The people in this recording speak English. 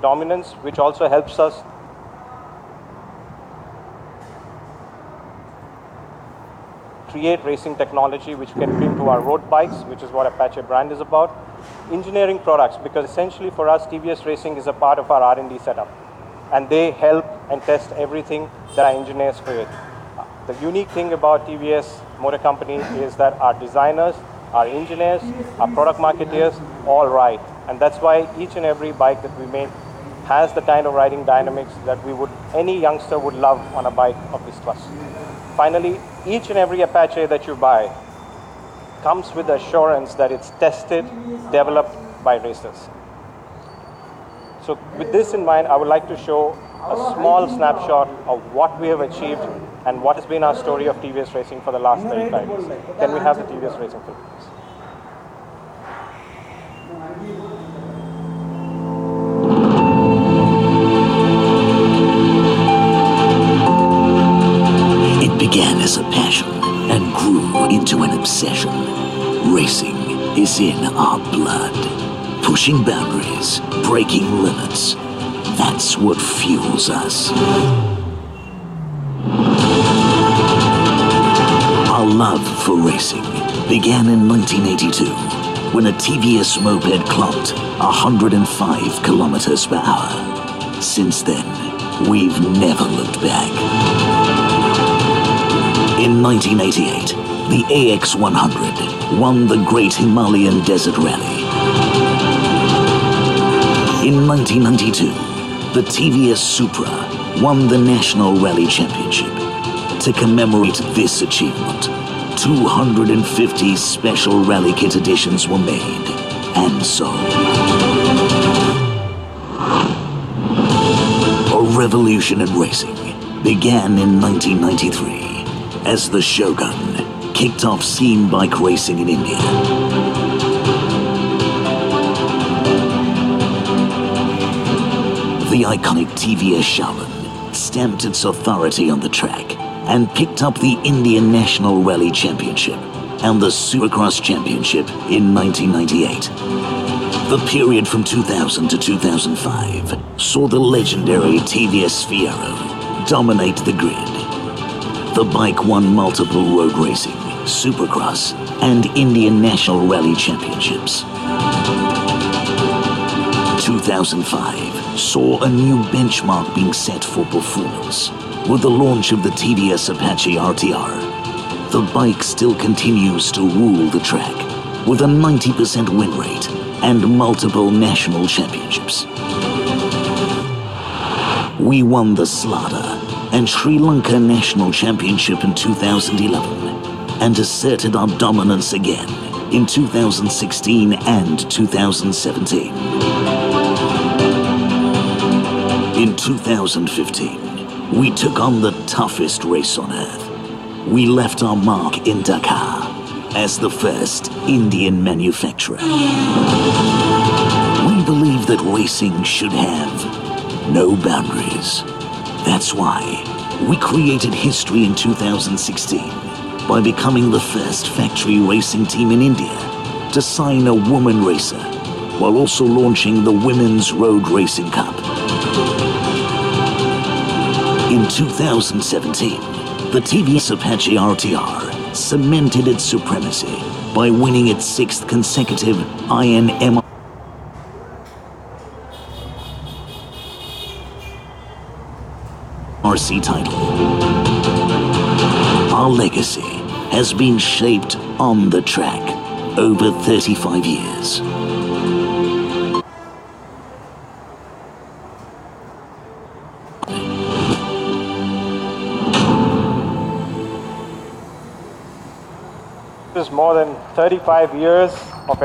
dominance, which also helps us create racing technology which can bring to our road bikes, which is what Apache brand is about. Engineering products, because essentially for us, TVS Racing is a part of our R&D setup. And they help and test everything that our engineers create. The unique thing about TVS Motor Company is that our designers, our engineers, our product marketeers, all ride. And that's why each and every bike that we make has the kind of riding dynamics that we would any youngster would love on a bike of this class. Finally, each and every Apache that you buy comes with assurance that it's tested, developed by racers. So with this in mind, I would like to show a small snapshot of what we have achieved and what has been our story of TVS Racing for the last 35 years. Can we have the TVS Racing film, please? Passion and grew into an obsession. Racing is in our blood. Pushing boundaries, breaking limits. That's what fuels us. Our love for racing began in 1982 when a TVS moped clocked 105 kilometers per hour. Since then, we've never looked back. In 1988, the AX100 won the Great Himalayan Desert Rally. In 1992, the TVS Supra won the National Rally Championship. To commemorate this achievement, 250 special rally kit editions were made and sold. A revolution in racing began in 1993 as the Shogun kicked off scene bike racing in India. The iconic TVS Shaolin stamped its authority on the track and picked up the Indian National Rally Championship and the Supercross Championship in 1998. The period from 2000 to 2005 saw the legendary TVS Fiero dominate the grid. The bike won multiple road racing, Supercross, and Indian National Rally Championships. 2005 saw a new benchmark being set for performance with the launch of the TVS Apache RTR. The bike still continues to rule the track with a 90% win rate and multiple national championships. We won the Slada and Sri Lanka National Championship in 2011 and asserted our dominance again in 2016 and 2017. In 2015, we took on the toughest race on earth. We left our mark in Dakar as the first Indian manufacturer. We believe that racing should have no boundaries. That's why we created history in 2016 by becoming the first factory racing team in India to sign a woman racer while also launching the Women's Road Racing Cup. In 2017, the TVS Apache RTR cemented its supremacy by winning its sixth consecutive INM RC title. Our legacy has been shaped on the track over 35 years. This is more than 35 years of